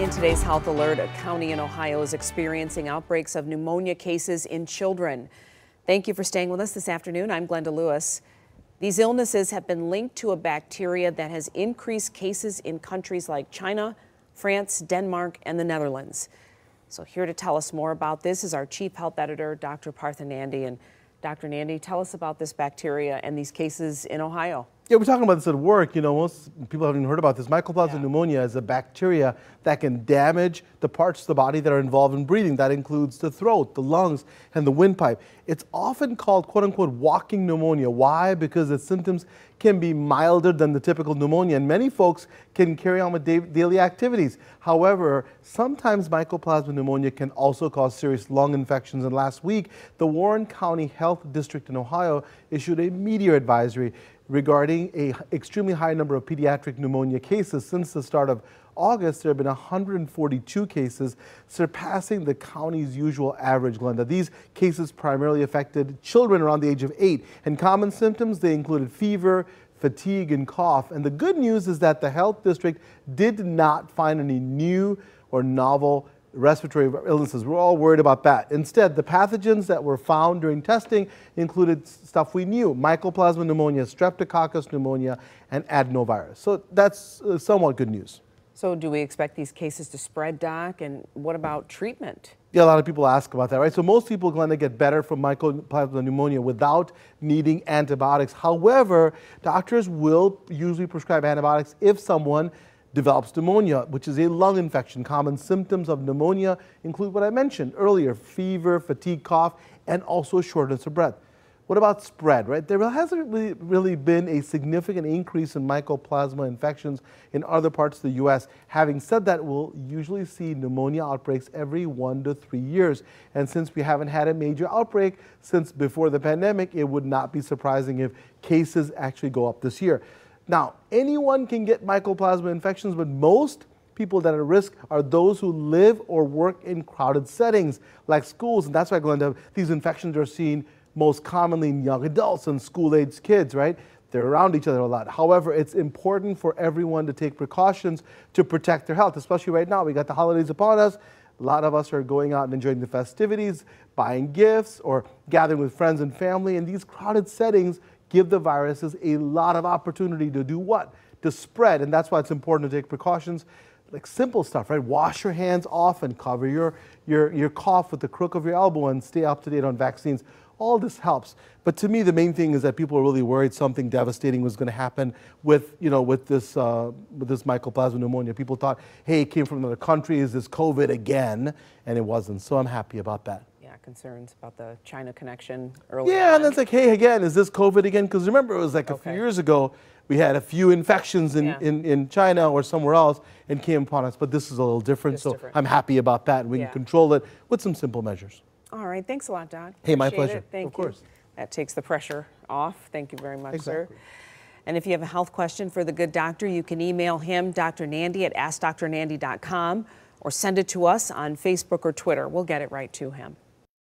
In today's health alert, a county in Ohio is experiencing outbreaks of pneumonia cases in children. Thank you for staying with us this afternoon. I'm Glenda Lewis. These illnesses have been linked to a bacteria that has increased cases in countries like China, France, Denmark, and the Netherlands. So here to tell us more about this is our chief health editor, Dr. Partha Nandi. And Dr. Nandi, tell us about this bacteria and these cases in Ohio. Yeah, we're talking about this at work. You know, most people haven't even heard about this. Mycoplasma yeah. pneumonia is a bacteria that can damage the parts of the body that are involved in breathing. That includes the throat, the lungs, and the windpipe. It's often called quote unquote walking pneumonia. Why? Because its symptoms can be milder than the typical pneumonia, and many folks can carry on with daily activities. However, sometimes mycoplasma pneumonia can also cause serious lung infections. And last week, the Warren County Health District in Ohio issued a media advisory regarding a extremely high number of pediatric pneumonia cases. Since the start of August, there have been 142 cases, surpassing the county's usual average, Glenda. These cases primarily affected children around the age of eight, and common symptoms, they included fever, fatigue, and cough. And the good news is that the health district did not find any new or novel respiratory illnesses. We're all worried about that. Instead, the pathogens that were found during testing included stuff we knew, mycoplasma pneumonia, streptococcus pneumonia, and adenovirus. So that's uh, somewhat good news. So do we expect these cases to spread, Doc? And what about treatment? Yeah, a lot of people ask about that, right? So most people, Glenda, get better from mycoplasma pneumonia without needing antibiotics. However, doctors will usually prescribe antibiotics if someone develops pneumonia, which is a lung infection. Common symptoms of pneumonia include what I mentioned earlier, fever, fatigue, cough, and also shortness of breath. What about spread, right? There hasn't really, really been a significant increase in mycoplasma infections in other parts of the U.S. Having said that, we'll usually see pneumonia outbreaks every one to three years. And since we haven't had a major outbreak since before the pandemic, it would not be surprising if cases actually go up this year. Now, anyone can get mycoplasma infections, but most people that are at risk are those who live or work in crowded settings like schools. And that's why, Glenda, these infections are seen most commonly in young adults and school-aged kids, right? They're around each other a lot. However, it's important for everyone to take precautions to protect their health, especially right now. We got the holidays upon us. A lot of us are going out and enjoying the festivities, buying gifts, or gathering with friends and family. In these crowded settings, give the viruses a lot of opportunity to do what? To spread. And that's why it's important to take precautions like simple stuff, right? Wash your hands often, cover your, your, your cough with the crook of your elbow and stay up to date on vaccines. All this helps. But to me, the main thing is that people are really worried something devastating was going to happen with, you know, with this, uh, with this mycoplasma pneumonia. People thought, hey, it came from another country. Is this COVID again? And it wasn't. So I'm happy about that concerns about the China connection earlier. Yeah, on. and it's like, hey, again, is this COVID again? Because remember, it was like okay. a few years ago, we had a few infections in, yeah. in, in China or somewhere else and came upon us, but this is a little different, so different. I'm happy about that. We yeah. can control it with some simple measures. All right, thanks a lot, Doc. Hey, Appreciate my pleasure. It. Thank of course. That takes the pressure off. Thank you very much, exactly. sir. And if you have a health question for the good doctor, you can email him, Dr. Nandi, at AskDrNandi.com or send it to us on Facebook or Twitter. We'll get it right to him.